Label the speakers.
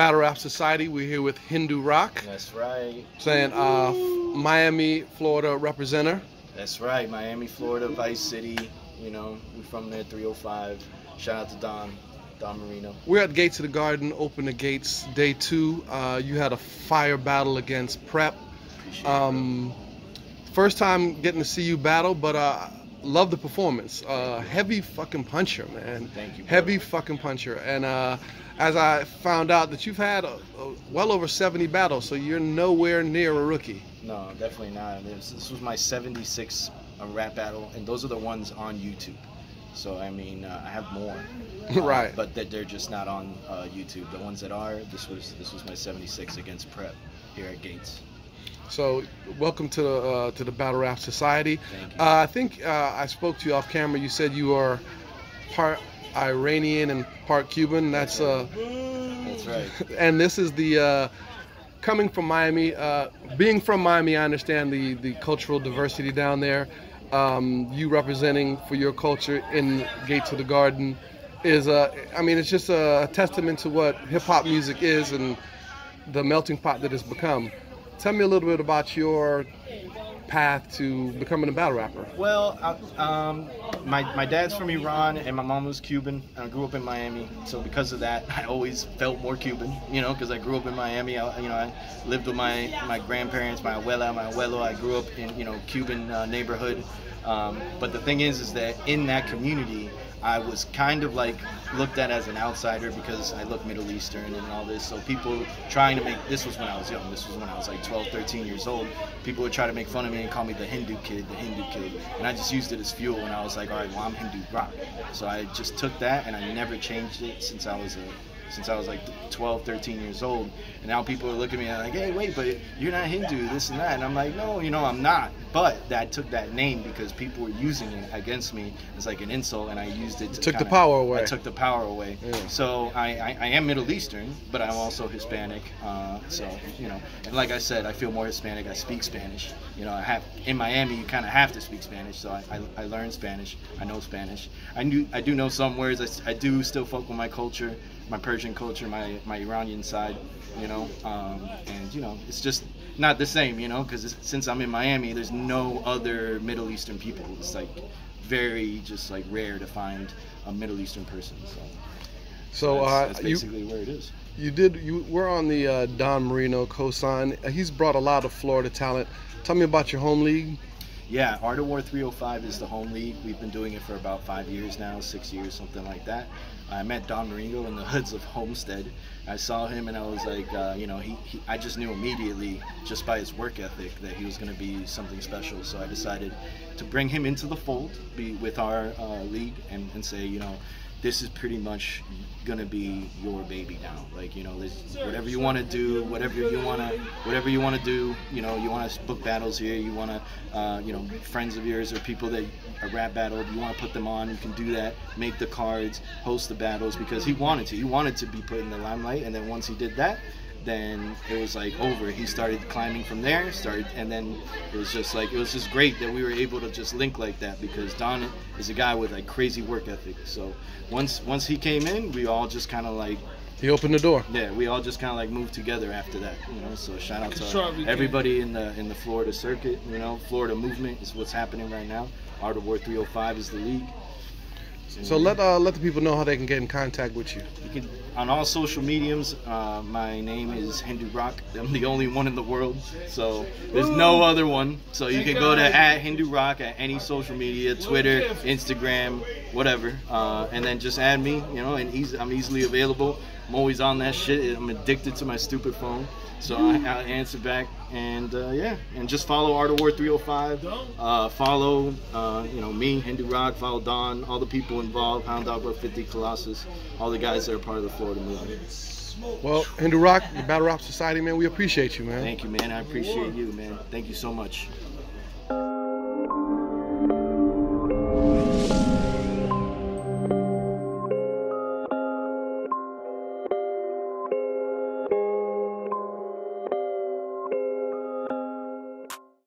Speaker 1: Battle Rap Society. We're here with Hindu Rock.
Speaker 2: That's right.
Speaker 1: Saying uh, Miami, Florida representative.
Speaker 2: That's right. Miami, Florida, Vice City. You know, we're from there, 305. Shout out to Don, Don Marino.
Speaker 1: We're at Gates of the Garden, open the gates, day two. Uh, you had a fire battle against Prep. Um, first time getting to see you battle, but uh, love the performance. Uh, heavy fucking puncher, man.
Speaker 2: Thank you.
Speaker 1: Heavy fucking puncher. And uh, as I found out that you've had a, a, well over 70 battles, so you're nowhere near a rookie.
Speaker 2: No, definitely not. This, this was my 76 uh, rap battle, and those are the ones on YouTube. So I mean, uh, I have more, uh,
Speaker 1: right?
Speaker 2: But that they're just not on uh, YouTube. The ones that are, this was this was my 76 against Prep here at Gates.
Speaker 1: So, welcome to the uh, to the Battle Rap Society.
Speaker 2: Thank you.
Speaker 1: Uh, I think uh, I spoke to you off camera. You said you are part Iranian and part Cuban. That's uh.
Speaker 2: That's right.
Speaker 1: And this is the uh, coming from Miami. Uh, being from Miami, I understand the the cultural diversity down there. Um, you representing for your culture in Gates of the Garden is uh, I mean, it's just a testament to what hip hop music is and the melting pot that it's become. Tell me a little bit about your path to becoming a battle rapper.
Speaker 2: Well, uh, um, my, my dad's from Iran and my mom was Cuban. I grew up in Miami, so because of that, I always felt more Cuban. You know, because I grew up in Miami. I, you know, I lived with my my grandparents, my abuela, my abuelo. I grew up in you know Cuban uh, neighborhood. Um, but the thing is, is that in that community, I was kind of like looked at as an outsider because I look Middle Eastern and all this. So people trying to make this was when I was young. This was when I was like 12, 13 years old. People would try to make fun of me and call me the Hindu kid, the Hindu kid, and I just used it as fuel. And I was like, all right, well I'm Hindu rock. So I just took that and I never changed it since I was a since I was like 12, 13 years old. And now people are looking at me and like, hey, wait, but you're not Hindu, this and that. And I'm like, no, you know, I'm not. But that took that name because people were using it against me as like an insult, and I used it to
Speaker 1: took
Speaker 2: kinda,
Speaker 1: the power away.
Speaker 2: I took the power away.
Speaker 1: Yeah.
Speaker 2: So I, I, I, am Middle Eastern, but I'm also Hispanic. Uh, so you know, and like I said, I feel more Hispanic. I speak Spanish. You know, I have in Miami, you kind of have to speak Spanish. So I, I, I learned Spanish. I know Spanish. I knew I do know some words. I, I do still fuck with my culture, my Persian culture, my my Iranian side. You know, um, and you know, it's just not the same, you know, because since I'm in Miami, there's no other Middle Eastern people. It's like very just like rare to find a Middle Eastern person. So,
Speaker 1: so
Speaker 2: that's,
Speaker 1: uh,
Speaker 2: that's basically
Speaker 1: you,
Speaker 2: where it is.
Speaker 1: You did. You were on the uh, Don Marino cosign. He's brought a lot of Florida talent. Tell me about your home league.
Speaker 2: Yeah, Art of War 305 is the home league. We've been doing it for about five years now, six years, something like that. I met Don Marino in the hoods of Homestead. I saw him and I was like, uh, you know, he, he, I just knew immediately, just by his work ethic, that he was going to be something special. So I decided to bring him into the fold, be with our uh, league, and, and say, you know, this is pretty much gonna be your baby now. Like you know, whatever you want to do, whatever you want to, whatever you want to do. You know, you want to book battles here. You want to, uh, you know, friends of yours or people that are rap battled. You want to put them on. You can do that. Make the cards, host the battles because he wanted to. He wanted to be put in the limelight, and then once he did that, then it was like over. He started climbing from there, started, and then it was just like it was just great that we were able to just link like that because Don is a guy with like crazy work ethic. So once once he came in, we all just kind of like
Speaker 1: he opened the door.
Speaker 2: Yeah, we all just kind of like moved together after that, you know. So shout out to everybody in the in the Florida circuit, you know. Florida movement is what's happening right now. Art of War 305 is the league.
Speaker 1: So let uh, let the people know how they can get in contact with you.
Speaker 2: You can on all social mediums. Uh, my name is Hindu Rock. I'm the only one in the world, so there's no other one. So you can go to at Hindu Rock at any social media, Twitter, Instagram, whatever, uh, and then just add me. You know, and easy, I'm easily available. I'm always on that shit. I'm addicted to my stupid phone. So I, I answer back, and uh, yeah, and just follow Art of War 305. Uh, follow, uh, you know, me, Hindu Rock. Follow Don, all the people involved, Hound Dog 50, Colossus, all the guys that are part of the Florida movement.
Speaker 1: Well, Hindu Rock, the Battle Rock Society, man, we appreciate you, man.
Speaker 2: Thank you, man. I appreciate you, man. Thank you so much.